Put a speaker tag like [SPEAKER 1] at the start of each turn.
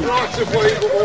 [SPEAKER 1] Lots of you.